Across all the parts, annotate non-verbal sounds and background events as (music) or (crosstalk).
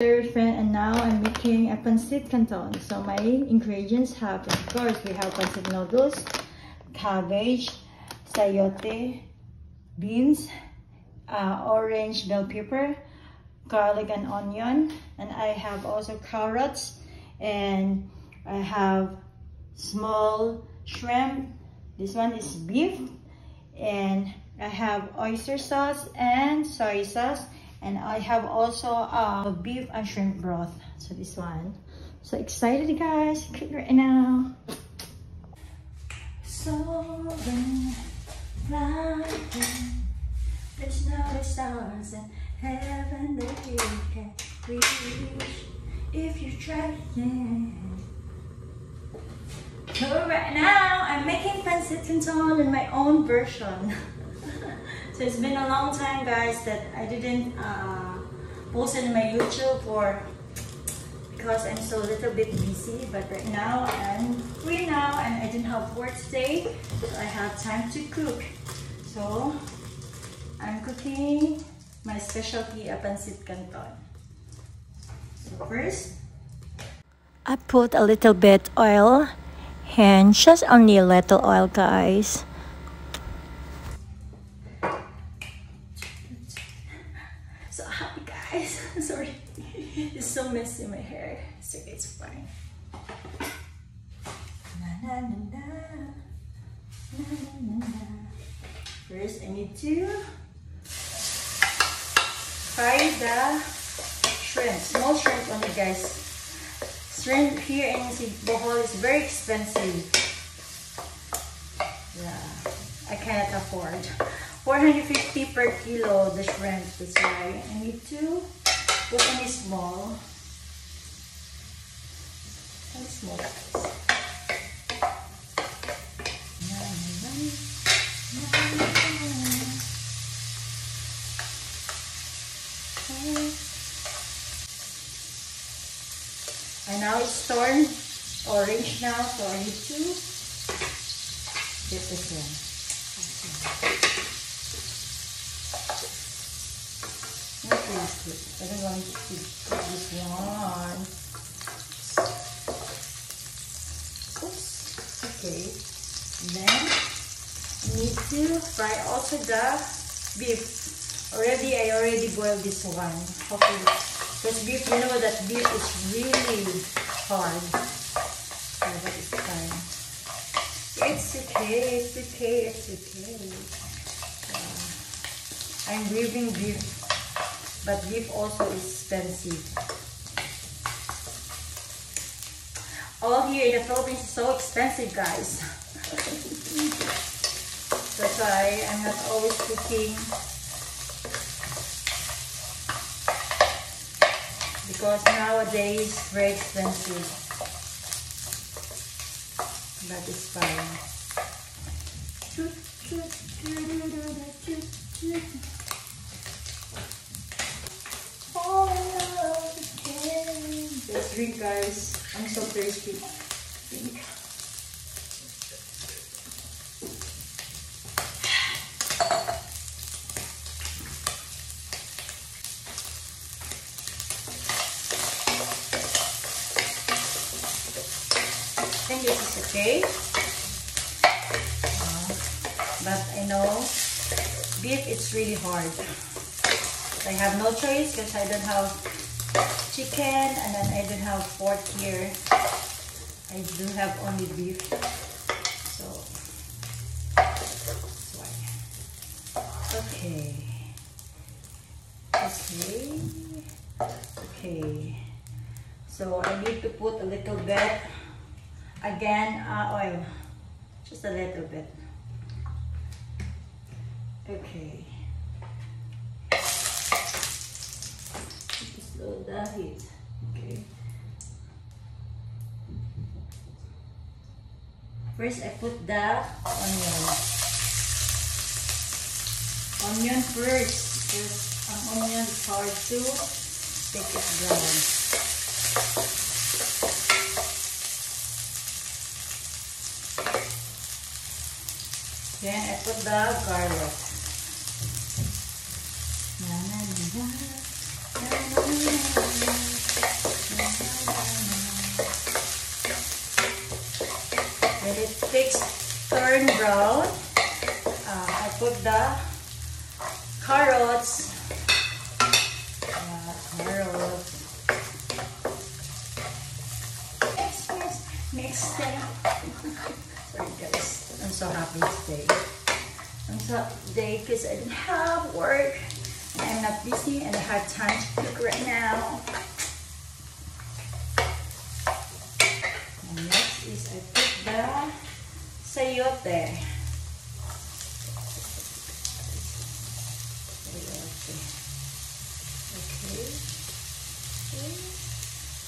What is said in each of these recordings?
Third friend and now I'm making a pancit canton. So my ingredients have, of course, we have pancit noodles, cabbage, sayote, beans, uh, orange bell pepper, garlic and onion, and I have also carrots, and I have small shrimp. This one is beef, and I have oyster sauce and soy sauce and I have also uh, beef and shrimp broth. So this one. So excited guys, cook right now. So when flying, there's no stars in heaven that you can reach if you try. Yeah. So right now, I'm making pancit canton in my own version. (laughs) So it's been a long time guys that I didn't uh, post in my YouTube for because I'm so little bit busy but right now I'm free now and I didn't have work today so I have time to cook. So I'm cooking my specialty a pancit canton. So first I put a little bit oil and just only a little oil guys so messy my hair, so it's fine. Na, na, na, First, I need to fry the shrimp, small shrimp only guys. Shrimp here in Bohol is very expensive. Yeah, I cannot afford. 450 per kilo the shrimp, that's why I need to put any small guys. And now it's turned orange now, so I need to get this in. I don't want to keep this one. Okay. Then, need to fry also the beef. Already, I already boiled this one. Okay. Because beef, you know that beef is really hard. So that is fine. It's okay, it's okay, it's okay. Uh, I'm grieving beef. But beef also is expensive. All here in the Philippines is so expensive, guys. That's why I'm not always cooking. Because nowadays, very expensive. That is fine. Let's drink, guys. I'm so thirsty. I think this is okay. Uh, but I know beef it's really hard. I have no choice because I don't have chicken and then I don't have pork here. I do have only beef. So. Okay. Okay. Okay. So, I need to put a little bit, again, uh, oil. Just a little bit. Okay. So the heat. Okay. First, I put the onion. Onion first. Because ang onion is hard to take it brown. Then I put the garlic. Na, na, na, na. Turn brown, uh, I put the carrots. Uh, carrots. (laughs) Sorry guys, I'm so happy today. I'm so today because I didn't have work. I'm not busy and I have time to cook right now. And next is I put the sayote.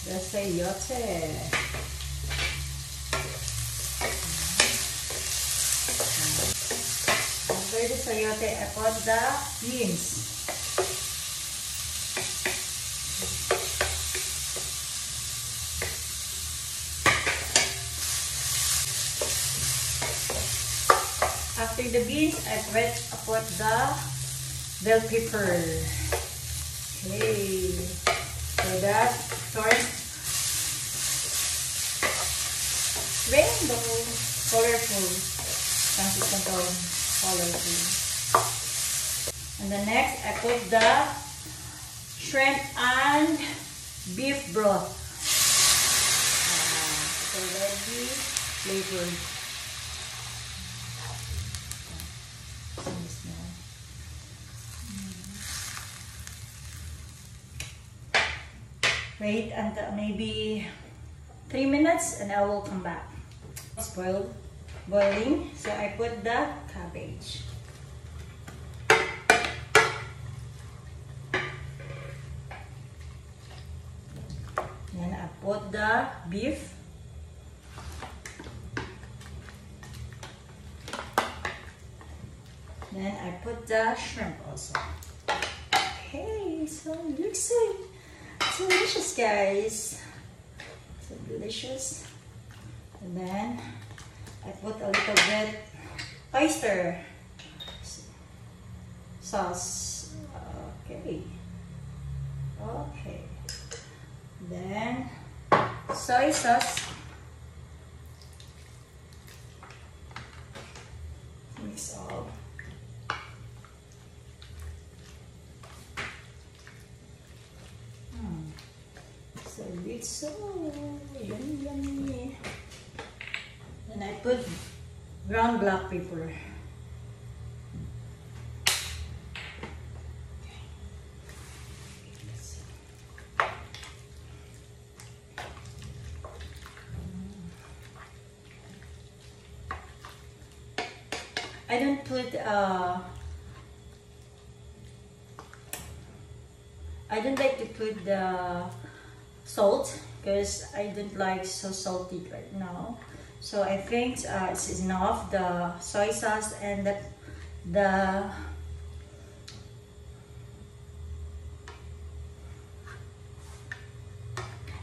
The sayote. After the sayote, I put the beans. After the beans, I I put the bell pepper. Okay. So that first rainbow, colorful, consistent colorful. And the next, I put the shrimp and beef broth. Uh, already flavored. Wait until maybe three minutes and I will come back. It's boiled, boiling, so I put the cabbage. Then I put the beef. Then I put the shrimp also. Okay, so looks so delicious, guys. So delicious. And then I put a little bit oyster sauce. Okay. Okay. Then soy sauce. Mix all. Hmm. So it's so yummy, yummy. Then I put ground black pepper. I don't put uh I don't like to put the salt because I don't like so salty right now. So I think uh, it's enough the soy sauce and the the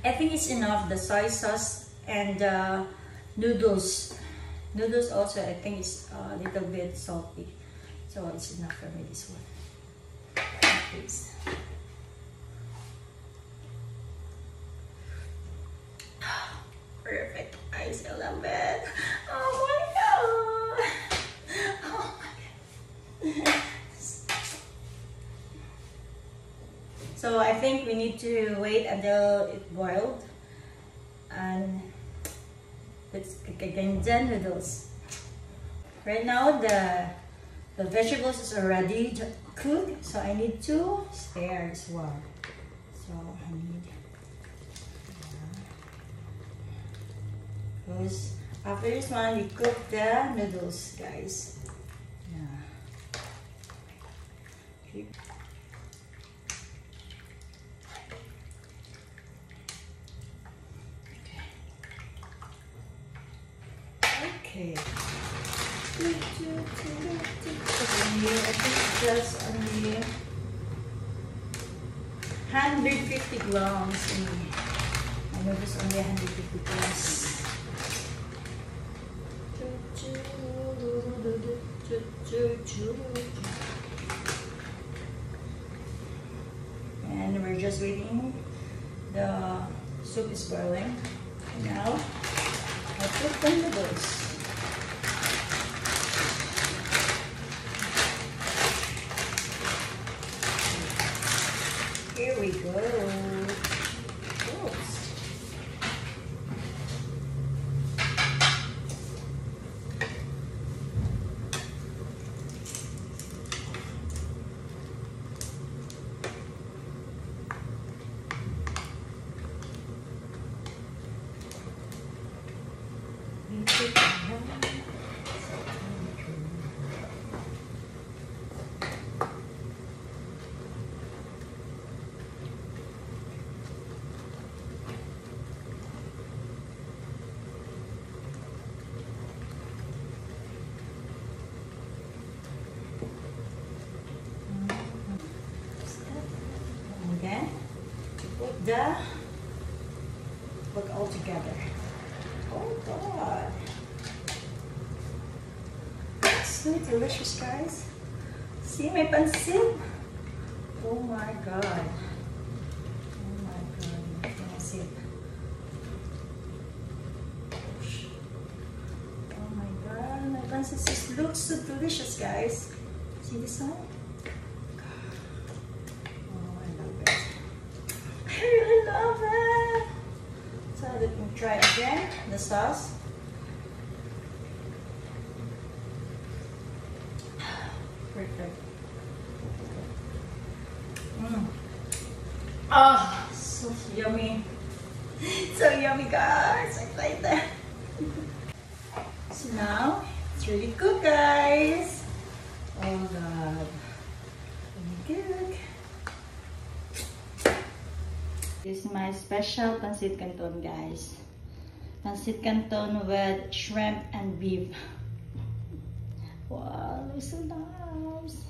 I think it's enough the soy sauce and the noodles Noodles also, I think it's a little bit salty. So it's enough for me, this one. Please. Perfect. I still love it. Oh my god. Oh my god. So I think we to wait until it boiled. And it's ganja noodles. Right now the the vegetables is already cooked, so I need to stir as well. So I need because after this one we cook the noodles, guys. Yeah. Okay. Just only 150 grams. Only. I know this only 150 grams. And we're just waiting. The soup is boiling. Now, I put the noodles. Go. Oops. Again, put the put all together. Oh God, so delicious, guys. See my pansit? Oh my God. Oh my God, pansit. Oh my God, my looks so delicious, guys. See this one? Oh, I love it. I really love it. So let me try again the sauce. Perfect. Mm. Oh, so yummy. (laughs) So yummy, guys. I like that. (laughs) So now it's really cook, guys. Oh God. Really good. This is my special pancit canton, guys. Pancit canton with shrimp and beef. Wow, it's so nice.